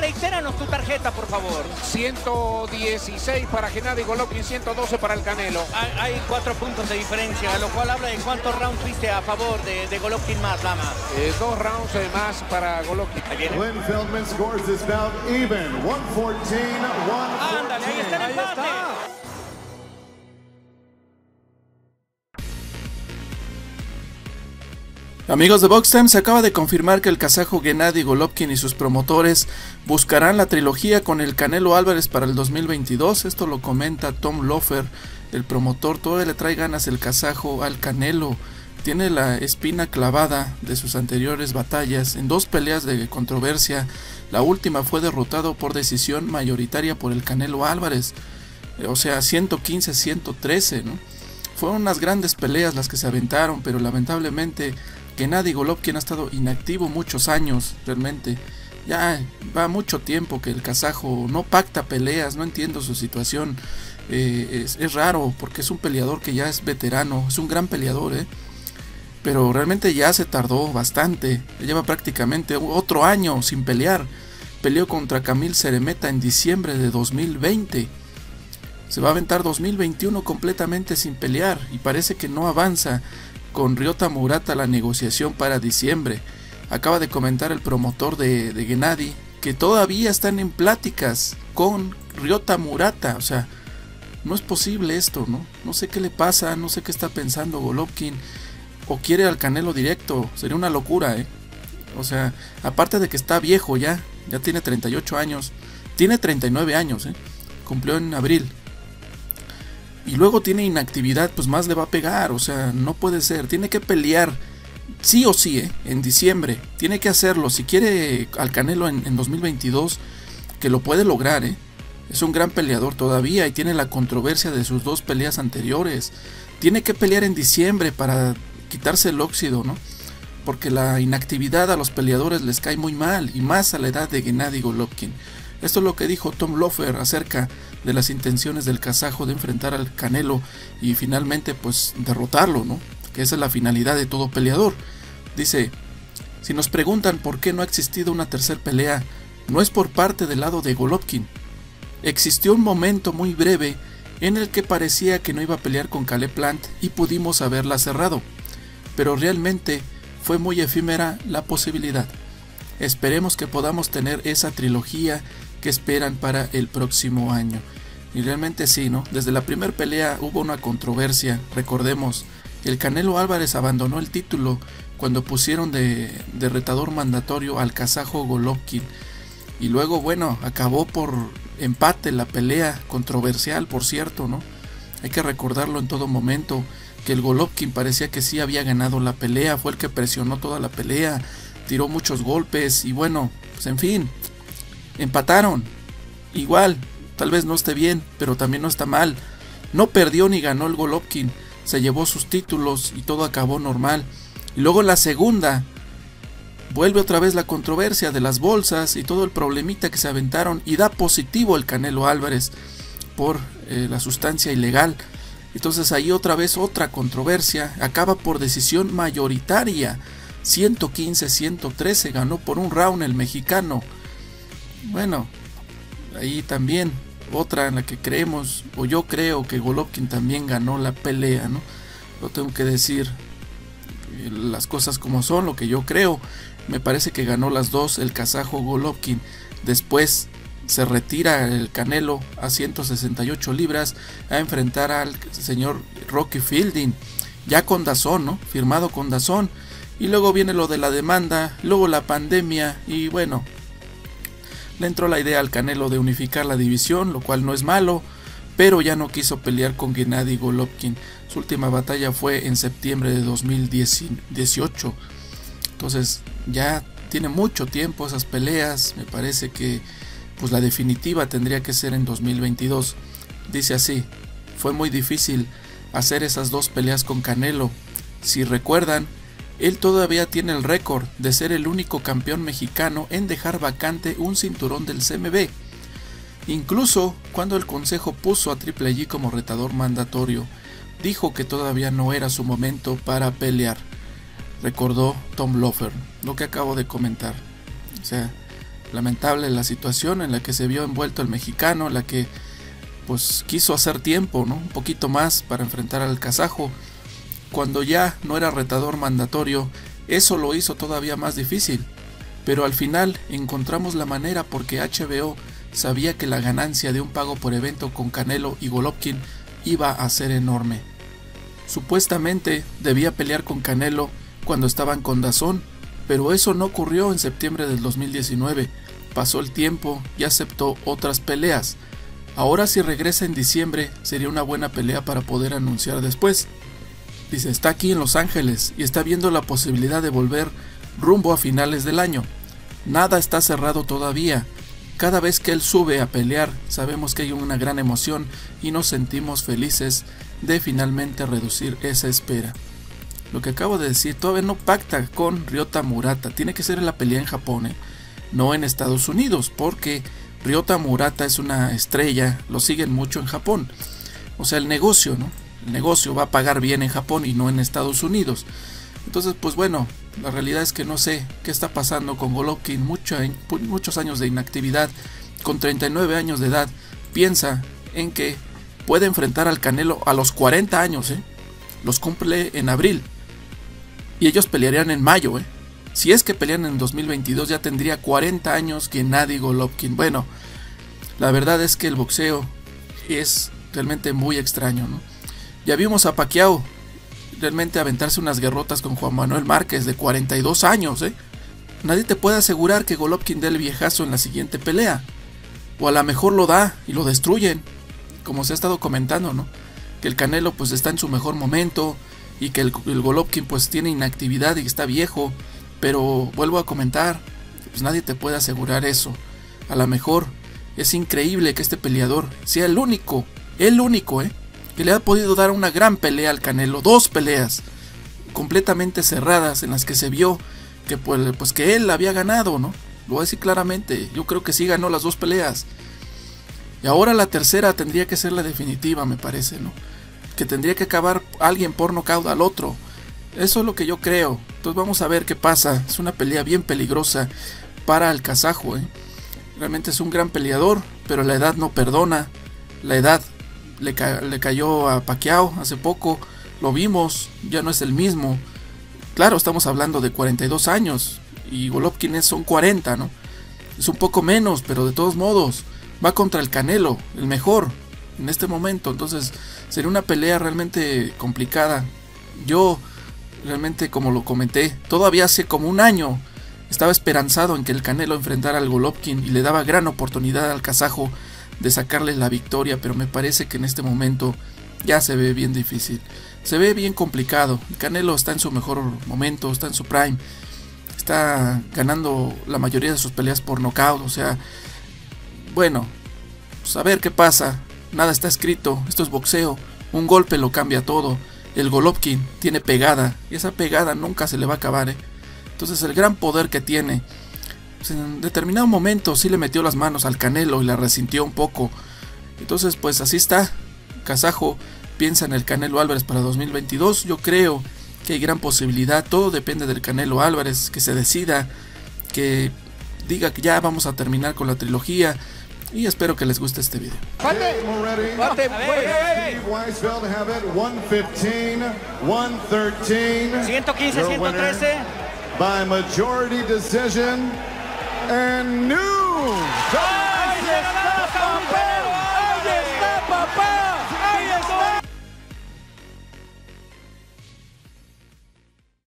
Reitéranos tu tarjeta, por favor. 116 para Gennady Golovkin, 112 para el Canelo. Hay, cuatro puntos de diferencia, lo cual habla de cuántos rounds viste a favor de, de Golovkin más, Lama. Eh, dos rounds más para Golovkin. Ahí viene. Glenn Feldman scores this bout even. 114, 114. Ándale, ahí está el empate. Amigos de Boxtime, se acaba de confirmar que el kazajo Gennady Golovkin y sus promotores buscarán la trilogía con el Canelo Álvarez para el 2022. Esto lo comenta Tom Lofer, el promotor. Todavía le trae ganas el kazajo al Canelo. Tiene la espina clavada de sus anteriores batallas en dos peleas de controversia. La última fue derrotado por decisión mayoritaria por el Canelo Álvarez. O sea, 115-113, ¿no? Fueron unas grandes peleas las que se aventaron, pero lamentablemente Gennady Golovkin ha estado inactivo muchos años, realmente. Ya va mucho tiempo que el kazajo no pacta peleas, no entiendo su situación. Eh, es, raro porque es un peleador que ya es veterano, es un gran peleador, ¿eh? pero realmente ya se tardó bastante. Lleva prácticamente otro año sin pelear. Peleó contra Camil Ceremeta en diciembre de 2020. Se va a aventar 2021 completamente sin pelear y parece que no avanza con Ryota Murata la negociación para diciembre. Acaba de comentar el promotor de, de Gennady que todavía están en pláticas con Ryota Murata. O sea, no es posible esto, ¿no? No sé qué le pasa, no sé qué está pensando Golovkin. O quiere al Canelo directo, sería una locura, ¿eh? O sea, aparte de que está viejo ya, ya tiene 38 años, tiene 39 años, ¿eh? Cumplió en abril y luego tiene inactividad, pues más le va a pegar. O sea, no puede ser. Tiene que pelear sí o sí, ¿eh? en diciembre. Tiene que hacerlo. Si quiere al Canelo en, 2022, que lo puede lograr. ¿eh? Es un gran peleador todavía y tiene la controversia de sus dos peleas anteriores. Tiene que pelear en diciembre para quitarse el óxido, ¿no? Porque la inactividad a los peleadores les cae muy mal, y más a la edad de Gennady Golovkin. Esto es lo que dijo Tom Lofer acerca de las intenciones del kazajo de enfrentar al Canelo y finalmente pues derrotarlo, ¿no? Que esa es la finalidad de todo peleador. Dice, si nos preguntan por qué no ha existido una tercera pelea, no es por parte del lado de Golovkin. Existió un momento muy breve en el que parecía que no iba a pelear con Caleb Plant y pudimos haberla cerrado, pero realmente fue muy efímera la posibilidad. Esperemos que podamos tener esa trilogía que esperan para el próximo año. Y realmente sí, ¿no? Desde la primera pelea hubo una controversia, recordemos, el Canelo Álvarez abandonó el título cuando pusieron de, de retador mandatorio al kazajo Golovkin. Y luego, bueno, acabó por empate la pelea, controversial, por cierto, ¿no? Hay que recordarlo en todo momento, que el Golovkin parecía que sí había ganado la pelea, fue el que presionó toda la pelea, tiró muchos golpes y bueno, pues en fin, Empataron. Igual, tal vez no esté bien, pero también no está mal. No perdió ni ganó el Golovkin. Se llevó sus títulos y todo acabó normal. Y luego la segunda. Vuelve otra vez la controversia de las bolsas y todo el problemita que se aventaron y da positivo el Canelo Álvarez por eh, la sustancia ilegal. Entonces ahí otra vez otra controversia. Acaba por decisión mayoritaria. 115-113 ganó por un round el mexicano. Bueno, ahí también otra en la que creemos, o yo creo que Golovkin también ganó la pelea, ¿no? Lo tengo que decir eh, las cosas como son, lo que yo creo. Me parece que ganó las dos el kazajo Golovkin. Después se retira el Canelo a 168 libras a enfrentar al señor Rocky Fielding, ya con Dazón, ¿no? Firmado con Dazón. Y luego viene lo de la demanda, luego la pandemia y bueno, le entró la idea al Canelo de unificar la división, lo cual no es malo, pero ya no quiso pelear con Gennady Golovkin. Su última batalla fue en septiembre de 2018. Entonces ya tiene mucho tiempo esas peleas. Me parece que pues la definitiva tendría que ser en 2022. Dice así, fue muy difícil hacer esas dos peleas con Canelo. Si recuerdan, él todavía tiene el récord de ser el único campeón mexicano en dejar vacante un cinturón del CMB. Incluso cuando el Consejo puso a Triple G como retador mandatorio, dijo que todavía no era su momento para pelear. Recordó Tom Lofer, lo que acabo de comentar. O sea, Lamentable la situación en la que se vio envuelto el mexicano, la que pues quiso hacer tiempo, ¿no? Un poquito más para enfrentar al kazajo. Cuando ya no era retador mandatorio, eso lo hizo todavía más difícil. Pero al final encontramos la manera porque HBO sabía que la ganancia de un pago por evento con Canelo y Golovkin iba a ser enorme. Supuestamente debía pelear con Canelo cuando estaban con Dazón, pero eso no ocurrió en septiembre del 2019. Pasó el tiempo y aceptó otras peleas. Ahora si regresa en diciembre sería una buena pelea para poder anunciar después. Dice, está aquí en Los Ángeles y está viendo la posibilidad de volver rumbo a finales del año. Nada está cerrado todavía. Cada vez que él sube a pelear, sabemos que hay una gran emoción y nos sentimos felices de finalmente reducir esa espera. Lo que acabo de decir, todavía no pacta con Ryota Murata. Tiene que ser la pelea en Japón, ¿eh? no en Estados Unidos, porque Ryota Murata es una estrella, lo siguen mucho en Japón. O sea, el negocio, ¿no? El negocio va a pagar bien en Japón y no en Estados Unidos. Entonces, pues bueno, la realidad es que no sé qué está pasando con Golovkin, muchos años de inactividad, con 39 años de edad, piensa en que puede enfrentar al Canelo a los 40 años, ¿eh? Los cumple en abril. Y ellos pelearían en mayo, ¿eh? Si es que pelean en 2022 ya tendría 40 años que nadie Golovkin. Bueno, la verdad es que el boxeo es realmente muy extraño, ¿no? Ya vimos a Pacquiao realmente aventarse unas guerrotas con Juan Manuel Márquez de 42 años, ¿eh? Nadie te puede asegurar que Golovkin dé el viejazo en la siguiente pelea. O a lo mejor lo da y lo destruyen, como se ha estado comentando, ¿no? Que el Canelo pues está en su mejor momento, y que el, Golovkin pues tiene inactividad y está viejo, pero vuelvo a comentar, pues nadie te puede asegurar eso. A lo mejor es increíble que este peleador sea el único, el único, ¿eh? Que le ha podido dar una gran pelea al Canelo, dos peleas completamente cerradas en las que se vio que pues, pues que él había ganado, ¿no? Lo voy a decir claramente, yo creo que sí ganó las dos peleas. Y ahora la tercera tendría que ser la definitiva, me parece, ¿no? que tendría que acabar alguien por nocaut al otro. Eso es lo que yo creo. Entonces vamos a ver qué pasa. Es una pelea bien peligrosa para el kazajo. ¿eh? Realmente es un gran peleador, pero la edad no perdona. La edad le, le cayó a Pacquiao hace poco. Lo vimos, ya no es el mismo. Claro, estamos hablando de 42 años y Golovkin son 40, ¿no? Es un poco menos, pero de todos modos va contra el Canelo, el mejor en este momento. Entonces sería una pelea realmente complicada. Yo realmente, como lo comenté, todavía hace como un año estaba esperanzado en que el Canelo enfrentara al Golovkin y le daba gran oportunidad al kazajo de sacarle la victoria, pero me parece que en este momento ya se ve bien difícil. Se ve bien complicado. El Canelo está en su mejor momento, está en su prime. Está ganando la mayoría de sus peleas por nocaut, o sea, bueno, pues a ver qué pasa. Nada está escrito, esto es boxeo. Un golpe lo cambia todo. El Golovkin tiene pegada y esa pegada nunca se le va a acabar. ¿eh? Entonces el gran poder que tiene. Pues, en determinado momento sí le metió las manos al Canelo y la resintió un poco. Entonces pues así está. Kazajo piensa en el Canelo Álvarez para 2022. Yo creo que hay gran posibilidad. Todo depende del Canelo Álvarez. Que se decida. Que diga que ya vamos a terminar con la trilogía y espero que les guste este video. 115, 113. By majority decision and new.